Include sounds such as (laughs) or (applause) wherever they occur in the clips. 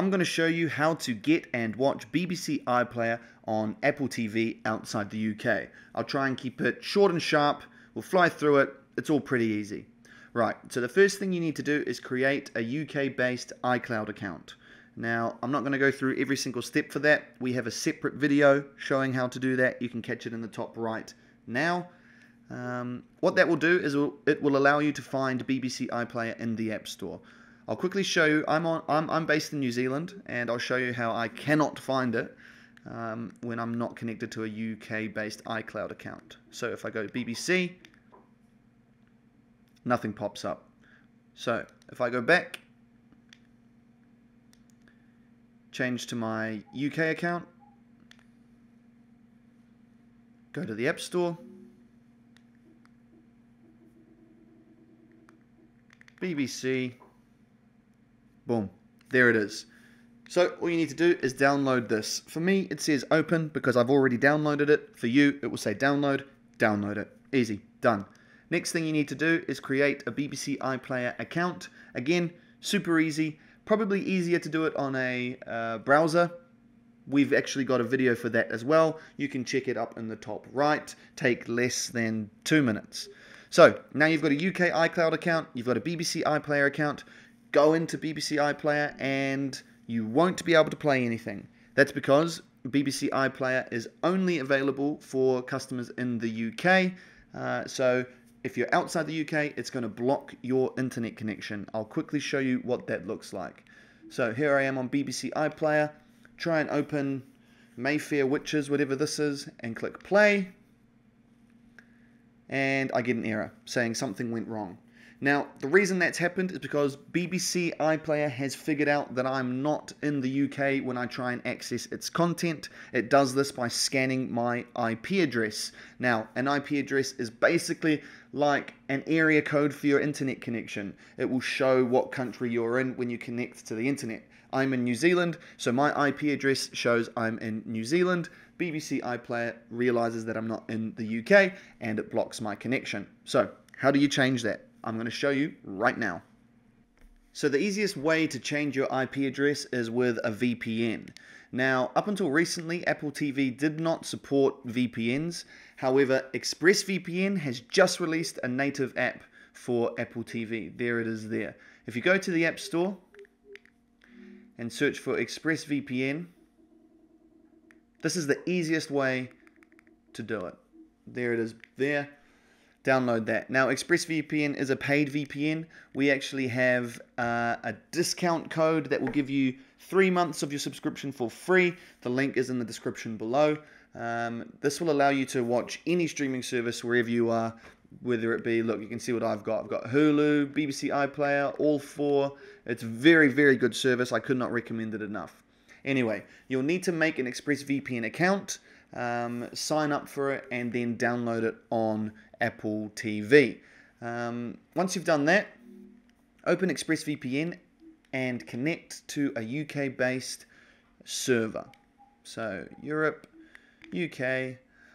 I'm going to show you how to get and watch BBC iPlayer on Apple TV outside the UK. I'll try and keep it short and sharp. We'll fly through it. It's all pretty easy. Right, so the first thing you need to do is create a UK-based iCloud account. Now, I'm not going to go through every single step for that. We have a separate video showing how to do that. You can catch it in the top right now. Um, what that will do is it will allow you to find BBC iPlayer in the App Store. I'll quickly show you, I'm, on, I'm, I'm based in New Zealand, and I'll show you how I cannot find it um, when I'm not connected to a UK-based iCloud account. So if I go to BBC, nothing pops up. So if I go back, change to my UK account, go to the App Store, BBC, Boom. There it is. So all you need to do is download this. For me, it says open because I've already downloaded it. For you, it will say download. Download it. Easy. Done. Next thing you need to do is create a BBC iPlayer account. Again, super easy. Probably easier to do it on a uh, browser. We've actually got a video for that as well. You can check it up in the top right. Take less than two minutes. So now you've got a UK iCloud account. You've got a BBC iPlayer account go into BBC iPlayer and you won't be able to play anything. That's because BBC iPlayer is only available for customers in the UK. Uh, so if you're outside the UK, it's going to block your internet connection. I'll quickly show you what that looks like. So here I am on BBC iPlayer. Try and open Mayfair Witches, whatever this is, and click play. And I get an error saying something went wrong. Now, the reason that's happened is because BBC iPlayer has figured out that I'm not in the UK when I try and access its content. It does this by scanning my IP address. Now, an IP address is basically like an area code for your internet connection. It will show what country you're in when you connect to the internet. I'm in New Zealand, so my IP address shows I'm in New Zealand. BBC iPlayer realizes that I'm not in the UK and it blocks my connection. So, how do you change that? I'm going to show you right now. So the easiest way to change your IP address is with a VPN. Now, up until recently, Apple TV did not support VPNs. However, ExpressVPN has just released a native app for Apple TV. There it is there. If you go to the App Store and search for ExpressVPN, this is the easiest way to do it. There it is there download that. Now, ExpressVPN is a paid VPN. We actually have uh, a discount code that will give you three months of your subscription for free. The link is in the description below. Um, this will allow you to watch any streaming service wherever you are, whether it be, look, you can see what I've got. I've got Hulu, BBC iPlayer, All 4. It's very, very good service. I could not recommend it enough. Anyway, you'll need to make an ExpressVPN account, um, sign up for it, and then download it on Apple TV. Um, once you've done that, open ExpressVPN and connect to a UK based server. So, Europe, UK.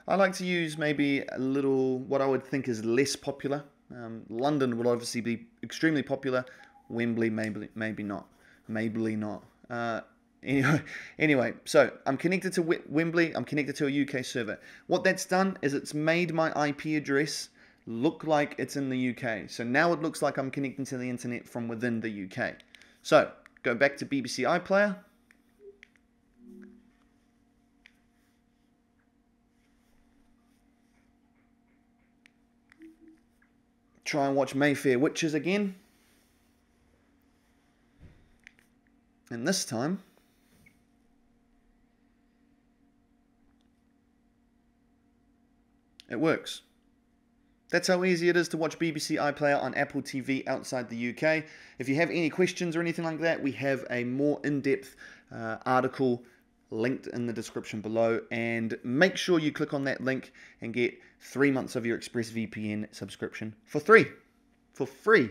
I like to use maybe a little what I would think is less popular. Um, London will obviously be extremely popular. Wembley, maybe, maybe not. Maybe not. Uh, (laughs) Anyway, so I'm connected to Wembley. I'm connected to a UK server. What that's done is it's made my IP address look like it's in the UK. So now it looks like I'm connecting to the internet from within the UK. So go back to BBC iPlayer. Try and watch Mayfair Witches again. And this time, It works. That's how easy it is to watch BBC iPlayer on Apple TV outside the UK. If you have any questions or anything like that, we have a more in-depth uh, article linked in the description below and make sure you click on that link and get three months of your ExpressVPN subscription for free. For free.